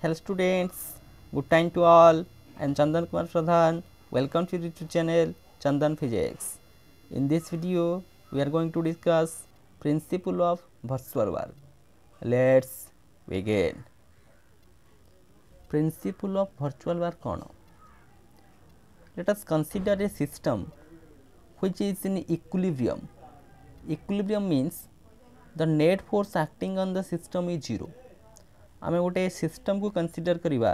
Hello students, good time to all. I am Chandan Kumar Pradhan. Welcome to YouTube channel Chandan Physics. In this video, we are going to discuss principle of virtual work. Let's begin. Principle of virtual work on. Let us consider a system which is in equilibrium. Equilibrium means the net force acting on the system is zero. ଆମେ ଗୋଟେ ସିଷ୍ଟମକୁ consider କରିବା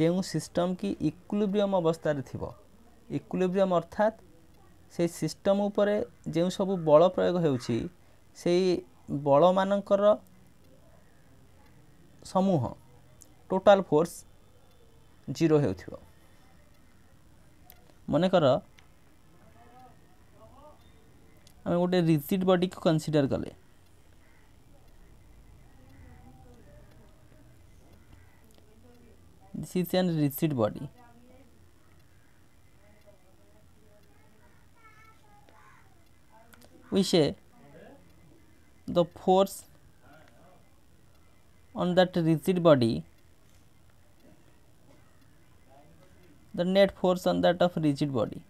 ଯେଉଁ system କି ଇକ୍ୱିବ୍ରିୟମ ଅବସ୍ଥାରେ ଥିବ ଇକ୍ୱିବ୍ରିୟମ ଅର୍ଥାତ୍ ସେଇ ସିଷ୍ଟମ ଉପରେ ଯେଉଁ ସବୁ ବଳ ପ୍ରୟୋଗ ହେଉଛି ସେଇ ବଳମାନଙ୍କର ସମୂହ ଟୋଟାଲ ଫୋର୍ସ ଜିରୋ ହେଉଥିବ ମନେକର ଆମେ ଗୋଟେ ରିଜିଡ଼ ବଡ଼ିକୁ କନସିଡ଼ର କଲେ सीस and rigid body we say the force on that rigid body the net force on that of rigid body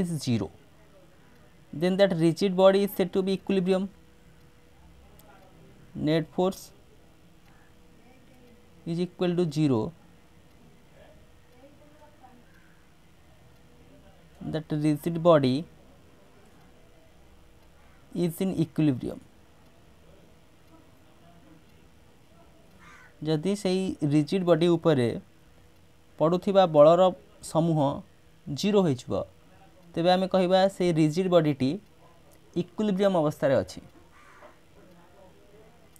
is 0 then that rigid body is said to be equilibrium net force is equal to 0 that rigid body is in equilibrium ଯଦି ସେଇ rigid body ଉପରେ ପଡ଼ୁଥିବା ବଳର ସମୂହ zero ହୋଇଯିବ ତେବେ ଆମେ କହିବା ସେଇ ରିଜିଡ୍ ବଡ଼ିଟି ଇକ୍ୱିଲିବ୍ରିୟମ୍ ଅବସ୍ଥାରେ ଅଛି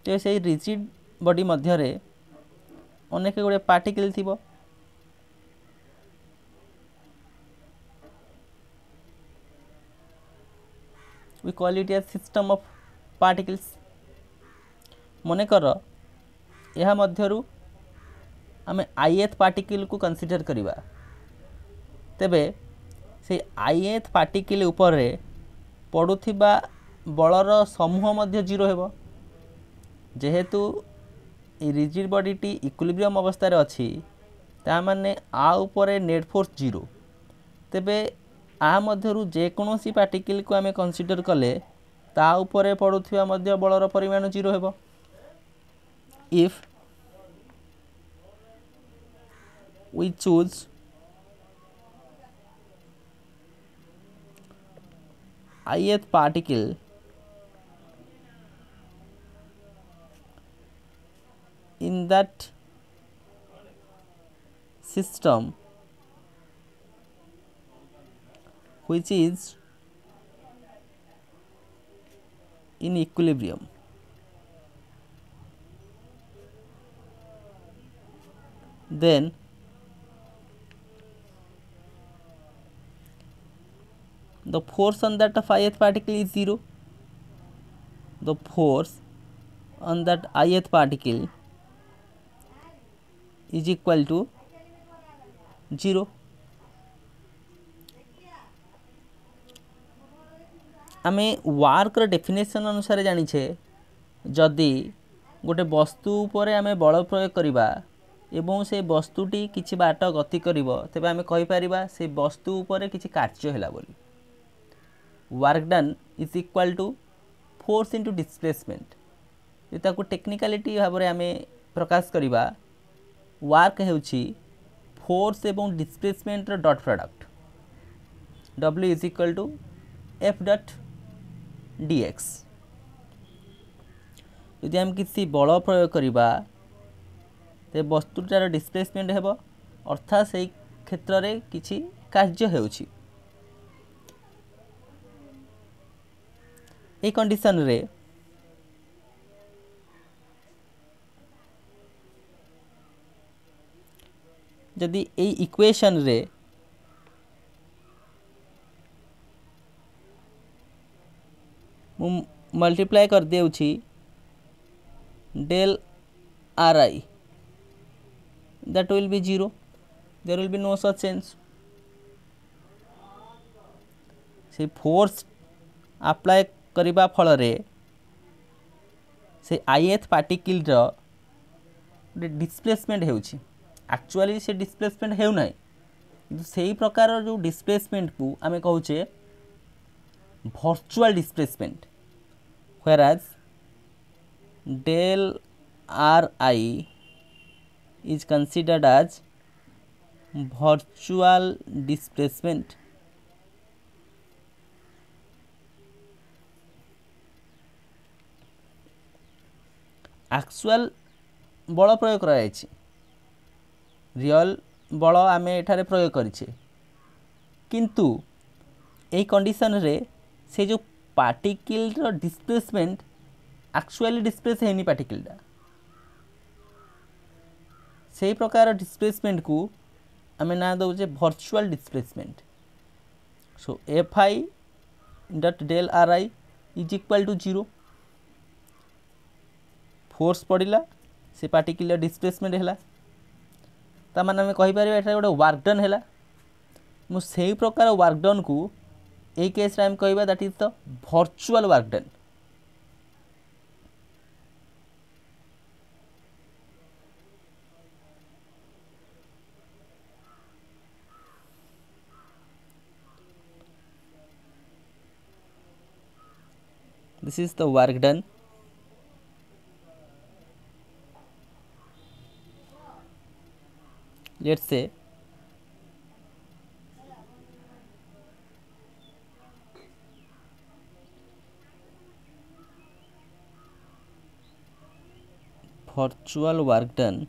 ତେବେ ସେଇ ରିଜିଡ୍ ବଡ଼ି ମଧ୍ୟରେ ଅନେକ ଗୁଡ଼ିଏ ପାର୍ଟିକିଲ୍ ଥିବ we call it a system of particles ମନେକର ଏହା ମଧ୍ୟରୁ ଆମେ ଆଇଏଥ୍ ପାର୍ଟିକିଲ୍କୁ କନସିଡର କରିବା ତେବେ ସେ ଆଇଏଥ୍ ପାର୍ଟିକିଲ ଉପରେ ପଡ଼ୁଥିବା ବଳର ସମୂହ ମଧ୍ୟ ଜିରୋ ହେବ ଯେହେତୁ ରିଜିଡ଼ ବଡ଼ିଟି ଇକ୍ୱିଲିବ୍ରିୟମ୍ ଅବସ୍ଥାରେ ଅଛି ତା'ମାନେ ଆ ଉପରେ ନେଟ୍ ଫୋର୍ସ ଜିରୋ ତେବେ ଆ ମଧ୍ୟରୁ ଯେକୌଣସି ପାର୍ଟିକିଲକୁ ଆମେ କନସିଡ଼ର କଲେ ତା ଉପରେ ପଡ଼ୁଥିବା ମଧ୍ୟ ବଳର ପରିମାଣ ଜିରୋ ହେବ if we choose ith particle in that system which is in equilibrium then The force on that ith particle is 0. The force on that ith particle is equal to 0. আমি ওয়ার্কর ডেফিনেসন অনুসারে জানিছে যদি গোটে বস্তু উপরে আমি বল প্রয়োগ করিবা এবং সে বস্তুটি কিছু বাট গতি করিব তেবে আমি কইপারিবা সেই বস্তু উপরে কিছু কার্য হেলা বলি work done is equal to force into displacement ଯଦି ତାକୁ ଟେକ୍ନିକାଲିଟି ଭାବରେ ଆମେ ପ୍ରକାଶ କରିବା ୱାର୍କ ହେଉଛି ଫୋର୍ସ ଏବଂ ଡିସପ୍ଲେସମେଣ୍ଟର dot product W is equal to F dot dx ଯଦି ଆମେ କିଛି ବଳ ପ୍ରୟୋଗ କରିବା ତେବେ ବସ୍ତୁଟାର ଡିସପ୍ଲେସମେଣ୍ଟ ହେବ ଅର୍ଥାତ୍ ସେଇ କ୍ଷେତ୍ରରେ କିଛି କାର୍ଯ୍ୟ ହେଉଛି এই কন্ডিশনরে যদি এই ইকুয়েশনরে मल्टीप्लाय कर देउछि del r i that will be zero there will be no such change से फोर्स अप्लाई କରିବା ଫଳରେ ସେ ଆଇଏଥ୍ ପାର୍ଟିକିଲ୍ର ଗୋଟେ ଡିସପ୍ଲେସମେଣ୍ଟ ହେଉଛି ଆକ୍ଚୁଆଲି ସେ ଡିସପ୍ଲେସମେଣ୍ଟ ହେଉନାହିଁ କିନ୍ତୁ ସେହି ପ୍ରକାର ଯେଉଁ ଡିସପ୍ଲେସମେଣ୍ଟକୁ ଆମେ କହୁଛେ virtual displacement whereas del ri is considered as virtual displacement actual ବଳ ପ୍ରୟୋଗ କରାଯାଇଛି ରିଅଲ୍ ବଳ ଆମେ ଏଠାରେ ପ୍ରୟୋଗ କରିଛେ କିନ୍ତୁ ଏହି କଣ୍ଡିସନରେ ସେ ଯେଉଁ ପାର୍ଟିକିଲ୍ର ଡିସପ୍ଲେସମେଣ୍ଟ ଆକ୍ଚୁଆଲି ଡିସପ୍ଲେସ୍ ହେଇନି ପାର୍ଟିକିଲ୍ଟା ସେହି ପ୍ରକାର ଡିସପ୍ଲେସମେଣ୍ଟକୁ ଆମେ ନାଁ ଦେଉଛେ virtual displacement so F I dot del R I is equal to zero force force पड़ा से पार्टिकुलर डिस्प्लेसमेंट है तमें कहीपर ये गोटे वार्कडन है मुझे प्रकार वार्कडन को ये केस्रे आम कह that is the virtual work done this is the work done let's say virtual work done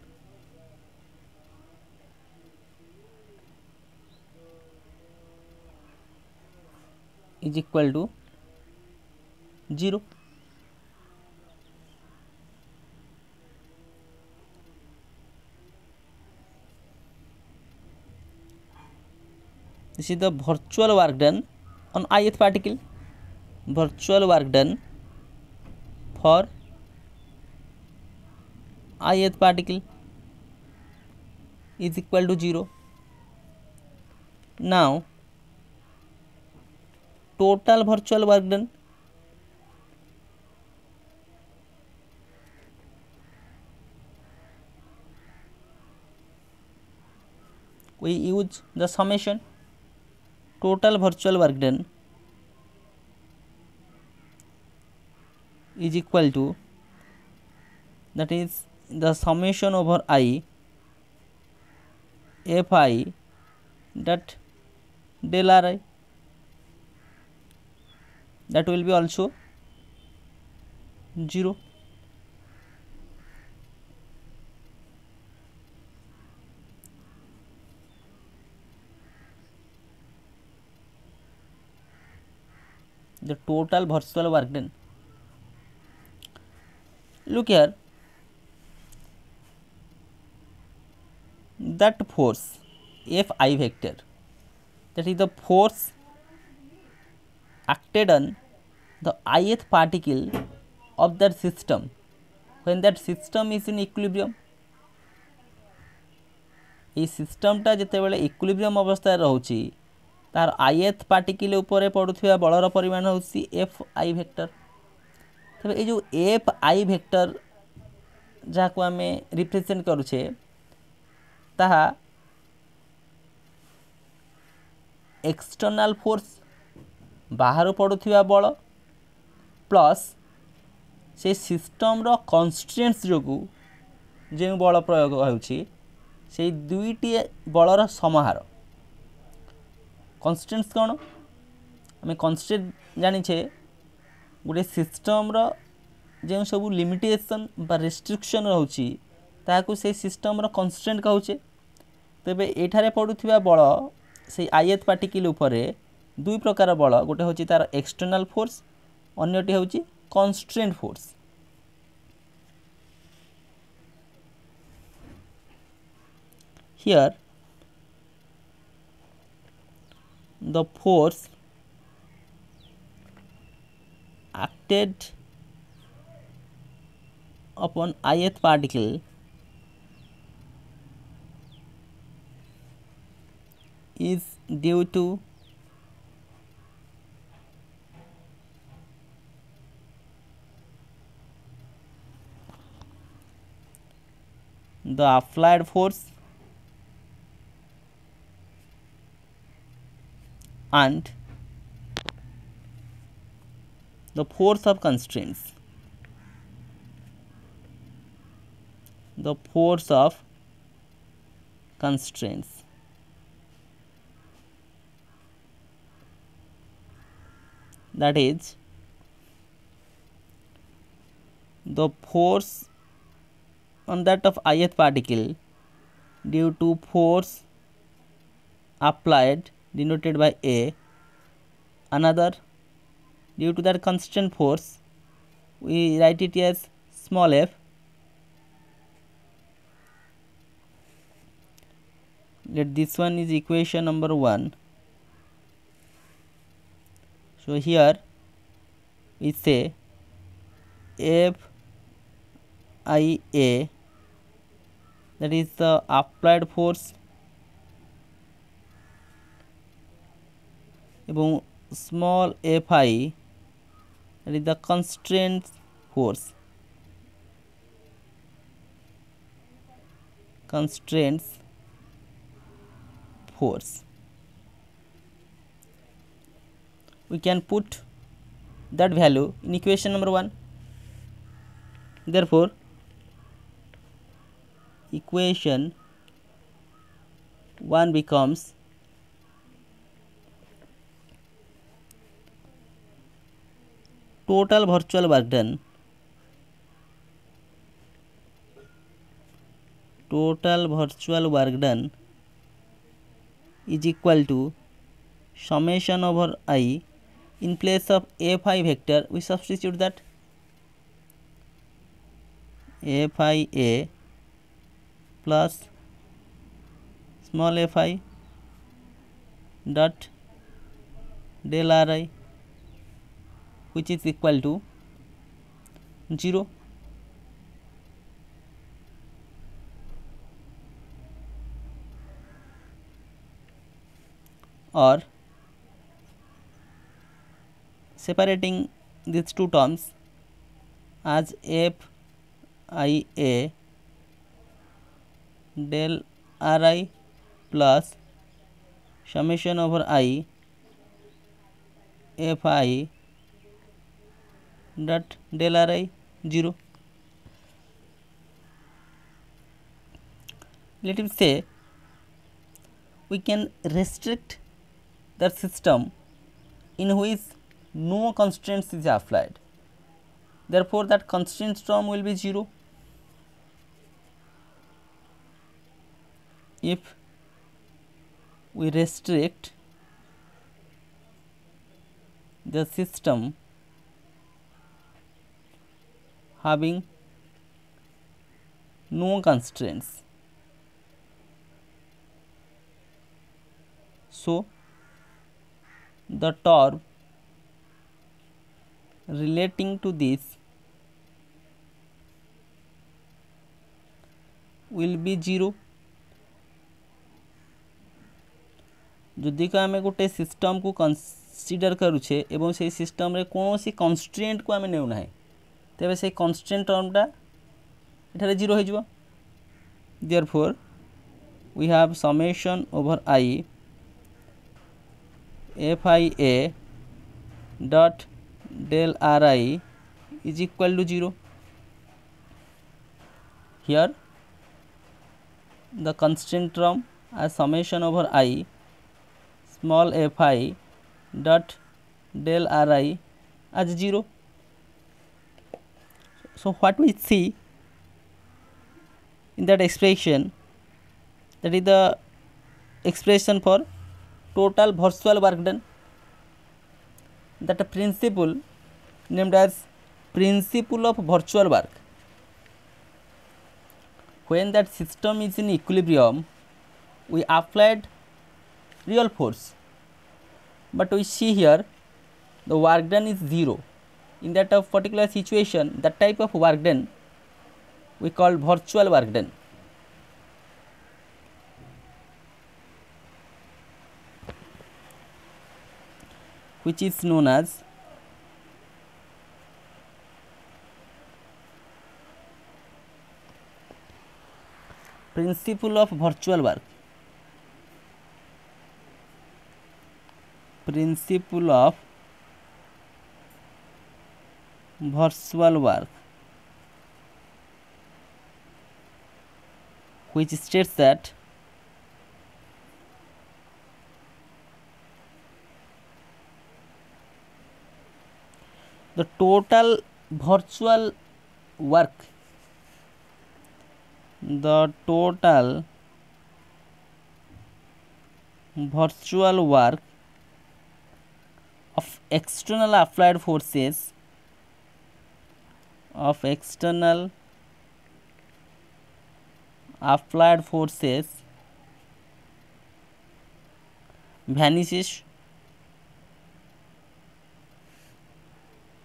is equal to 0 this is the virtual work done on ith particle virtual work done for ith particle is equal to 0 now total virtual work done we use the summation total virtual work done is equal to that is the summation over i fi that del ri that will be also 0 the total virtual work done look here that force fi vector that is the force acted on the ith particle of that system when that system is in equilibrium এই সিস্টমটা যেতবে equilibrium অবস্থায় রয়েছে তার আইএথ particle উপরে পড়ুয়া বলর পরিমাণ হচ্ছে F I vector তবে এই যে এফ আই ভেক্টর যা আমি রিপ্রেজেন্ট করুছে তাহা এক্সটর্নাল ফোর্স বাহার পড়ুয়া বল প্লস সে সিস্টমর কনস্ট্রেন্টস যোগু যে বল প্রয়োগ হচ্ছে সেই দুইটি বলর সমাহার କନଷ୍ଟାଣ୍ଟସ୍ କ'ଣ ଆମେ କନଷ୍ଟାଣ୍ଟ ଜାଣିଛେ ଗୋଟେ ସିଷ୍ଟମ୍ର ଯେଉଁ ସବୁ ଲିମିଟେସନ୍ ବା ରେଷ୍ଟ୍ରିକ୍ସନ୍ ରହୁଛି ତାହାକୁ ସେଇ ସିଷ୍ଟମ୍ର କନଷ୍ଟାଣ୍ଟ କହୁଛେ ତେବେ ଏଠାରେ ପଡ଼ୁଥିବା ବଳ ସେଇ ଆଇଏଥ୍ ପାର୍ଟିକିଲ୍ ଉପରେ ଦୁଇ ପ୍ରକାର ବଳ ଗୋଟେ ହେଉଛି ତା'ର ଏକ୍ସଟର୍ନାଲ୍ ଫୋର୍ସ ଅନ୍ୟଟି ହେଉଛି constraint force here the force acted upon ith particle is due to the applied force and the force of constraints the force of constraints that is the force on that of ith particle due to force applied denoted by A, another due to that constant force, we write it as small f. Let this one is equation number 1. So, here we say f i a that is the applied force এবং small F I that is the constraint force constraints force we can put that value in equation number 1 therefore equation 1 becomes total virtual work done, total virtual work done is equal to summation over I. In place of fi vector we substitute that fi a plus small fi dot del r i. which is equal to 0 or separating these two terms as f i a del r i plus summation over i f i dot del ri 0 let him say we can restrict the system in which no constraints is applied therefore that constraint term will be 0 if we restrict the system having no constraints. So, the term relating to this will be 0 যদি আমি গোটে system কু consider করুছে এবং সেই সিস্টমে কোণী constraint কু আমি নেউনা ତେବେ ସେଇ କନଷ୍ଟ୍ରେଣ୍ଟ ଟର୍ମଟା ଏଠାରେ ଜିରୋ ହୋଇଯିବ therefore we have summation over i fi a dot del ri is equal to 0 here the constraint term as summation over i small fi dot del ri as 0. so what we see in that expression that is the expression for total virtual work done that a principle named as principle of virtual work when that system is in equilibrium we applied real force but we see here the work done is zero in that of uh, particular situation that type of work done we call virtual work done. which is known as principle of virtual work principle of virtual work which states that the total virtual work the total virtual work of external applied forces of external applied forces vanishes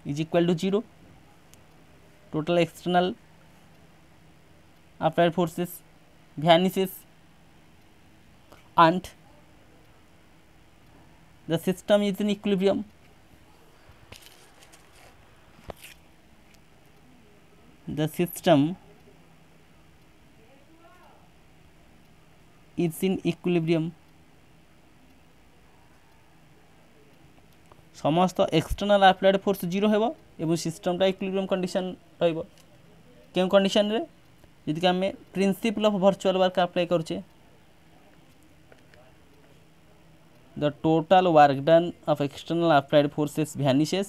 is equal to 0 total external applied forces vanishes and the system is in equilibrium the system is in equilibrium সমস্ত external applied force zero হব এবং সিস্টমটা equilibrium condition রহব কেউ কন্ডিশনরে যদি আমি principle of virtual work apply করছে the total work done of external applied forces vanishes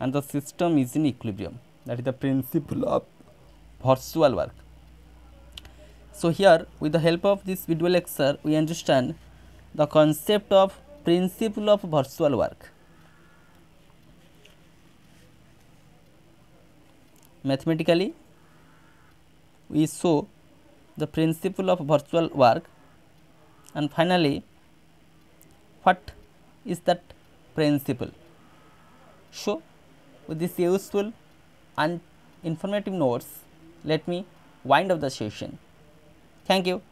and the system is in equilibrium that is the principle of virtual work. So, here with the help of this video lecture, we understand the concept of principle of virtual work. Mathematically, we show the principle of virtual work and finally, what is that principle? So, with this useful and informative notes, let me wind up the session. Thank you.